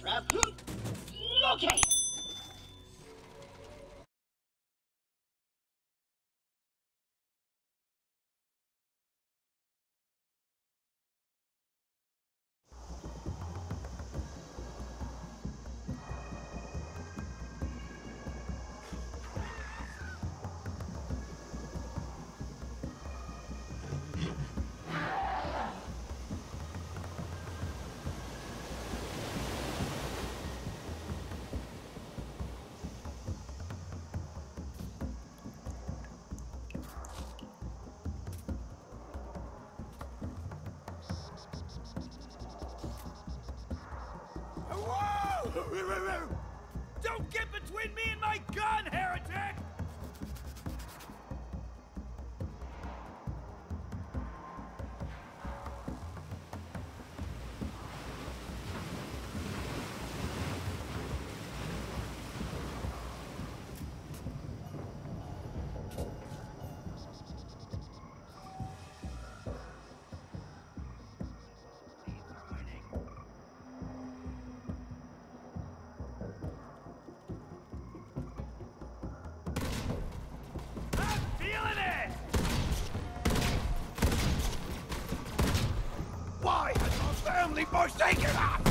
trap. Okay. Don't get between me and my forsaken us?